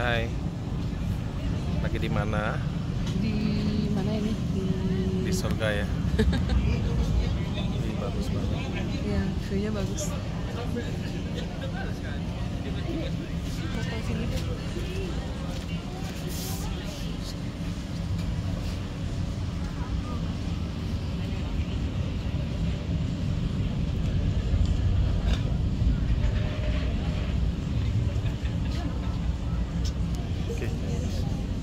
Hai. Lagi di mana? di mana ini di Di surga ya. Ini bagus banget. ya view-nya bagus Foto sini deh. Okay.